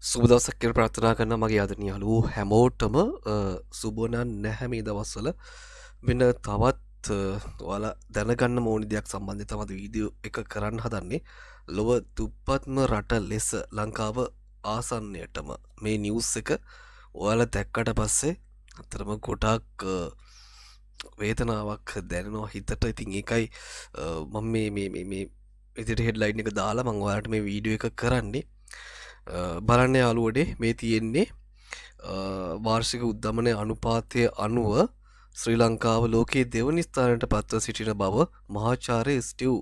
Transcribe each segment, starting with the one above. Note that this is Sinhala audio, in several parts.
සුබදවසක් කියල ප්‍රාථනා කරන්න මගේ අදනයාලූ හැමෝටම සුබනන් නැහැමේ දවස්සල වෙන තවත් ඔයාල දැනගන්න මෝනි දෙයක් සම්බන්ධ තමද වීඩියෝ එක කරන්න හදන්නේ ලොව දුප්පත්ම රට ලෙස ලංකාව ආසන්නයටම මේ නිවස් එක ඔයාල දැක්කට පස්සේ අතරම ගොඩක් වේතනාවක් දැනනවා හිතට ඉතින් එකයි මම මේ මේ ඉතිට හෙඩ්ලයින් එක දාලා මංවාට මේ වීඩියෝ එක කරන්නේ බලන්න යාලුවඩේ මේ තියෙන්නේ වාර්ෂික උද්ධමනය අනුපාතය අනුව ශ්‍රී ලංකාව ලෝකයේ දෙවනි ස්ථානට පත්ව සිටින බව මහාචාරය ස්ටිව්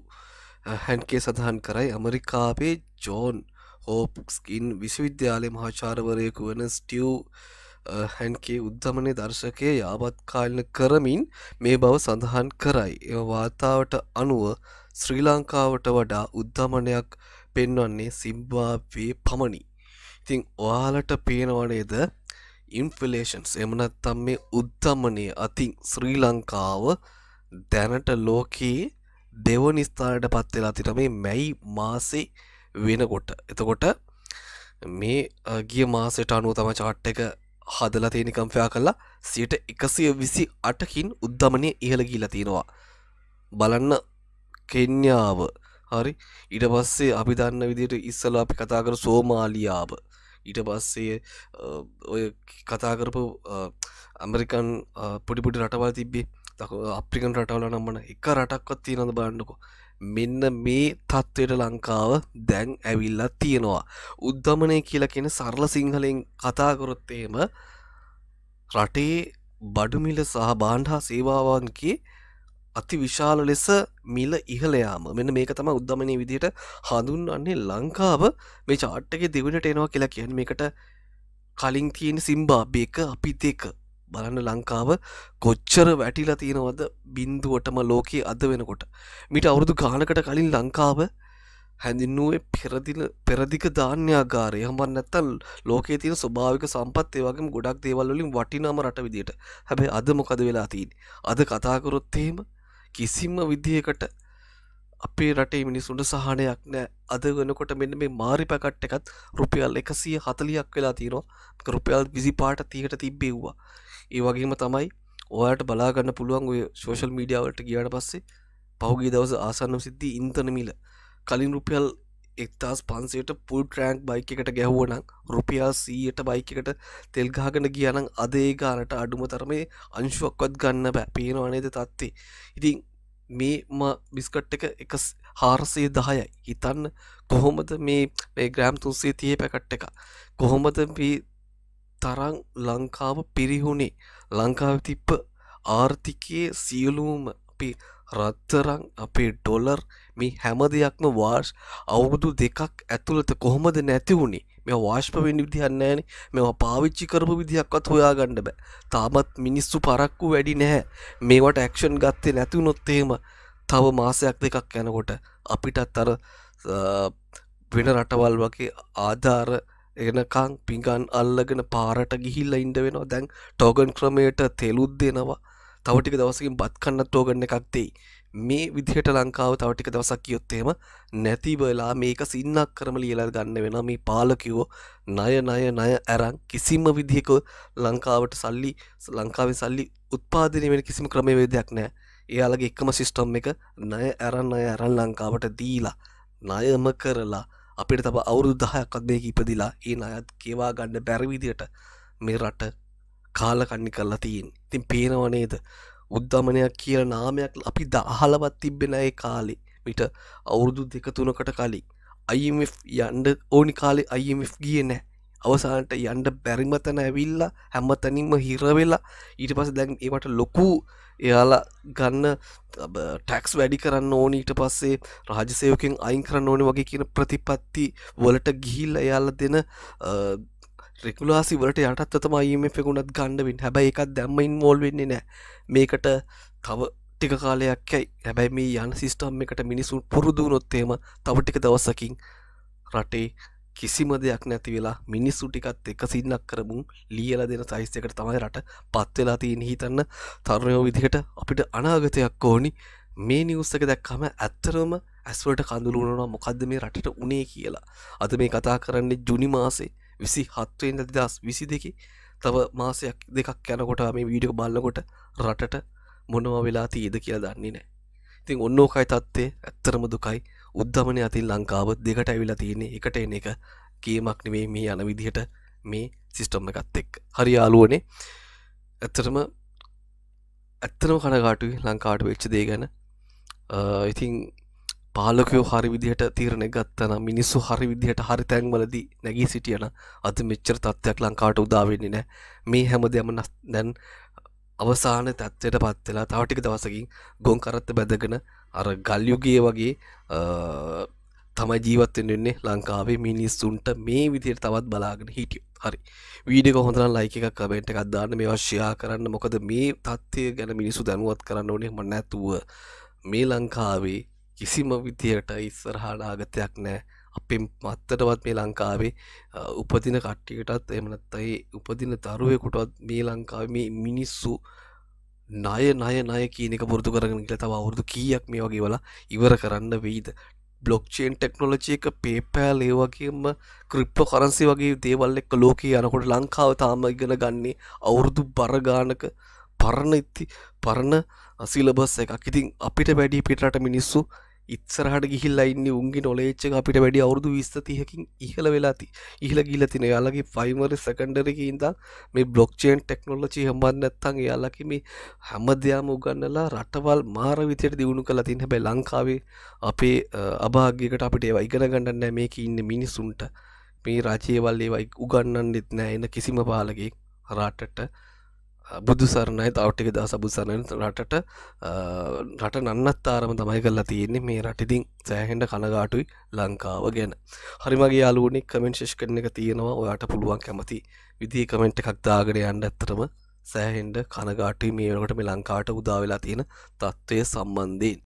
හැන්කේ සඳහන් කරයි. ඇමරිකාපේ ජෝන් හෝපුක්ස්කින් විශ්වවිද්‍යාලය මහාචාරවරයකු වන ස්ටිව් හැන්කේ උද්ධමනය දර්ශකය යාබත්කාලන කරමින් මේ බව සඳහන් කරයි. එ වාතාවට අනුව ශ්‍රී ලංකාවට වඩා උද්ධමනයක් පෙන්වන්නේ සිම්බාවේ පමණි. ඉතිං ඔයාලට පේනවනේද ඉන්ෆලේෂන්ස් එමනත්තම් මේ උද්ධමනය අතින් ශ්‍රී ලංකාව දැනට ලෝකයේ දෙවනි ස්ථානට පත්වෙලා තිර මේ මැයි මාසේ වෙනකොට. එතකොට මේ ගිය මාසට අනුව තම චාට් එක හදලා තියෙනකම්ෆයා කල්ලා සියට එකසිය විසි අටකින් උද්ධමනය ඉහළ ගීලා තියෙනවා. බලන්න කෙන්යාව හරි. ඊට පස්සේ අපි දන්න විදියට ඉස්සලා අපි කතා කර සෝමාලියාව. ඊට පස්සේ ඔය කතා කරපු ඇමරිකන් පොඩිපුටි රටවල් තිබ්බේ. තක අප්‍රිකන් රටවල නම්මන එක රටක්වත් තියෙනද බාන්නකො මෙන්න මේ තත්ත්වයට ලංකාව දැන් ඇවිල්ලත් තියෙනවා. උද්ධමනය කියලා කියෙන සරල සිංහලෙන් කතාකොරොත්තේම රටේ බඩුමිල සහ බාණ්ඩා සේවාවන්ගේ අති විශාල ලෙස මිල ඉහලයාම මෙන්න මේක තම උද්ධමනය විදියට හඳුන්වන්නේ ලංකාව. මේ චාට්ටගේ දෙවනට එනවා කියලා කියන් මේකට කලින් තියෙන සිම්බාබේක අපි දෙක බලන්න ලංකාව කොච්චර වැටිලා තියෙනවද බින්දුවටම ලෝකයේ අද වෙනකොට. මිට අවුරුදු ගානකට කලින් ලංකාව හැඳින්නුවේ පෙරදින පෙරදික ධාන්‍යාගාරය. හමන් නැත්තල් ලෝකේ තියෙන ස්වභාවික සම්පත් ඒවගේම ගොඩක් දේවල් වලින් වටිනාම රට විදියට. හැබැයි අද මොකද වෙලා තියෙන්නේ? අද කතාකරොත් එහෙම කිසිම විදිහකට අපේ රටේ මිනිසුන්ට සහනයක් නෑ. අද වෙනකොට මෙන්න මේ මාරි පැකට් එකත් රුපියල් එකසිය හතලියක් වෙලා තියෙනවා. රුපියල් විසි පාට තියට තිබ්බෙව්වා ඒ වගේම තමයි ඔයාට බලාගන්න පුළුවන් ඔය සෝෂල් මීඩියාවලට ගියාට පස්සේ පහුගේ දවස ආසන්නම් සිද්ධී ඉන්තන මිල. කලින් රුපියල් එක්තාස් පන්සේට පුල් ට්‍රෑන්ක් බයික එකට ගැහුවනම් රුපියල් සීයට බයික එකට තෙල්ගාගෙන කියනං අදේ ගානට අඩුම තරමේ අංශුවක්වත් ගන්න බෑ. පේනවනේද තත්වේ ඉතින් මේම බිස්කට් එක එක හාරසේ දහයයි. හිතන්න කොහොමද මේ මේ ග්‍රෑම් තුන්සේ තිය පැකට් එක? කොහොමද තරං ලංකාව පිරිහුණේ? ලංකාව තිප්ප ආර්ථිකයේ සියලූම අපි රත්තරං අපේ ඩොලර් මේ හැම දෙයක්ම වාර්ෂ් අවුරුදු දෙකක් ඇතුළත කොහොමද නැති වුණේ? මෙ වාශ්පවෙන්න විදිහන්නෑන මෙම පාවිච්චි කරපු විදිහක්වත් හොයා ගණඩ බෑ. තාමත් මිනිස්සු පරක්කු වැඩි නැහැ. මේවට ඇක්ෂන් ගත්තේ නැති නොත්තේම තව මාසයක් දෙකක් යැනකොට අපිටත් අර වෙන රටවල් වගේ ආධාර එනකං පිගන් අල්ලගෙන පාරට ගිහිල්ල ඉන්ඩ වෙනවා. දැන් ටෝගන් ක්‍රමයට තෙලුත් දෙනවා. තවටික දවසකින් බත් කන්නත් ටෝගන්න එකක්තෙයි මේ විදිහට ලංකාව තවටික දවසක් කියොත්තේම නැතිබලා මේක සින්නක් කරම ලියලා ගන්න වෙන මේ පාලකිවෝ ණය ණය ණය ඇරං කිසිම විදිහක ලංකාවට සල්ලි ලංකාවේ සල්ලි උත්පාදනය වෙන කිසිම ක්‍රමවේදයක් නෑ එයාලගේ එකම සිිස්ටම් එක ණය ඇරන්න අය ඇරන් ලංකාවට දීලා ණයම කරලා අපිට තබ අවුරුදු දහයක්ත් මේක ඉපදිලා ඒ අයත් කියවා ගන්න බැරවිදියට මේ රට කාලකන්නි කරලා තියෙන් ඉතින් පේනවනේද උද්ධමනයක් කියල නාමයක් අපි දහලවත් තිබෙන ඒ කාලේ. මිට අවුරුදු දෙක තුනකට කලින් IMF යන්ඩ ඕනි කාලේ IMF ගිය නෑ අවසානට යන්ඩ බැරිමතන ඇවිල්ලා හැම තැනින්ම හිරවෙලා ඊට පස දැන් ඒවට ලොකු එයාලා ගන්න ටැක්ස් වැඩි කරන්න ඕන. ඊට පස්සේ රාජසයෝකින් අයින් කරන්න ඕනි වගේ කියන ප්‍රතිපත්ති වලට ගිහිල්ල එයාල දෙන රෙකුලාසි වලට යටත් තම IMF ගුණත් ගණ්ඩවින් හැබැයි එකත් දැම්මයින් මෝල් වෙන්නේ නෑ. මේකට තව ටික කාලයක්යි හැබැයි මේ යන සිිස්ටම් එකට මිනිසුන් පුරුදු නොත්තේම තවටික දවස්සකින් රටේ කිසිම දෙයක් නැති වෙලා මිනිස්සු ටිකත් එක සින්නක් කරමුන් ලියල දෙන සයිස්යකට තමයි රට පත්වෙලා තියෙන හිතන්න තරුණයෝ විදිහට අපිට අනාගතයක් ඕනි. මේ නිවස්සක දැක්කම ඇත්තරම ඇස්වට කඳුළුණනා මොකක්ද මේ රටට උනේ කියලා. අද මේ කතා කරන්නේ ජුනි මාසේ. විසි හත්වෙන් දස් විසි දෙකි තව මාසයක් දෙකක් යනකොට මේ වීඩියෝ බලන්නකොට රටට මොනවා වෙලා තියද කියලා දන්නේ නෑ. ඉතින් ඔන්නෝකයි තත්ත්ේ ඇත්තරම දුකයි. උද්ධමනය අතින් ලංකාව දෙකට ඇවිලා තියෙන්නේ. එකට එන එක කියමක් නෙවේ මේ යන විදිහට මේ සිිස්ටම්ම එකත් එක් හරි යාලුවනේ ඇත්තරම ඇත්තනම කනගාටුයි ලංකාට වෙච්ච දේ ගැන. ඉතින් පාලකයෝ හරි විදිහට තීරණ ගත්තන මිනිස්සු හරි විදිහට හරි තැන්වලදී නැගී සිටියන අද මෙච්චර තත්ත්වයක් ලංකාට උදාවෙන්නේ නෑ මේ හැම දෙයම දැන් අවසාන තත්ත්වයට පත්වෙලා තවටික දවසකින් ගොන් කරත්ත බැදගෙන අර ගල්යුගේ වගේ තමයි ජීවත්තෙන් වෙන්නේ ලංකාවේ මිනිස්සුන්ට මේ විදියට තවත් බලාගෙන හිටිය හරි. වීඩියක හොඳන ලයික එකක් කමෙන්ට් එකක් දාන්න. මේ වශ්‍යයා කරන්න. මොකද මේ තත්ත්වය ගැන මිනිසු දැනුවත් කරන්න ඕනේ මන්න ඇතුව මේ ලංකාවේ කිසිම විදියට ඉස්සරහානාගතයක් නෑ. අපෙන් මත්තටවත් මේ ලංකාවේ උපදින කට්ටියටත් එමනත්තයි උපදින තරුවෙකුටත් මේ ලංකාව මේ මිනිස්සු ණය ණය ණය කියන එක පුරුදු කරගෙන කියලා තව අවුරුදු කීයක් මේ වගේ වලා ඉවර කරන්න වෙයිද? බ්ලොක්්චේන් ටෙක්නොලජි එක පේපෑල් ඒ වගේම ක්‍රිප්ටෝ කරන්සි වගේ දේවල් එක්ක ලෝකයේ යනකොට ලංකාව තාම ඉගෙන ගන්නේ අවුරුදු බරගානක පරණ ඉත්ති පරණ සිලබස් එකක්. ඉතින් අපිට වැඩි පිටට මිනිස්සු ඉත්සරහට ගිහිල්ලා ඉන්න උන්ගේ නොලේච්ච අපිට වැඩි අවුරුදු විස්ත තියකින් ඉහල වෙලාති ඉහල ගිල තින. යාලගේ ෆයිමර සකන්ඩරක ඉදා මේ බ්ලොක්්චේන් ටෙක්නොලචි හම්බන්න ඇත්තන් යාලකි මේ හැම දෙයාම උගන්නලා රටවල් මාර විතයට දියුණු කලා තින්. හැබැ ලංකාවේ අපේ අභාග්‍යකට අපිට ඒවා ඉගෙන ගණඩන්න මේක ඉන්න මිනිසුන්ට. මේ රජයවල් ඒවයි උගන්නන් නෙත් නෑ එන කිසිම පාලගේ රාටට. බුදු සරණයි තවටික දා සබුසරණ රටට. රට නන්නත් ආරම තමයි කල්ලා තියෙන්නේ මේ රටිතින් සෑහෙන්ට කනගාටුයි ලංකාව ගැන. හරිමගේ යාලුවනි කමෙන්ශේෂ් කරන එක තියෙනවා. ඔයාට පුළුවන් කැමති විදිී කමෙන්ට් එකක් දාගෙන යන්න ඇත්තරම සෑහෙන්ට කනගාටුයි. මේකට මේ ලංකාට උදාවෙලා තියෙන තත්ත්වය සම්බන්ධයෙන්.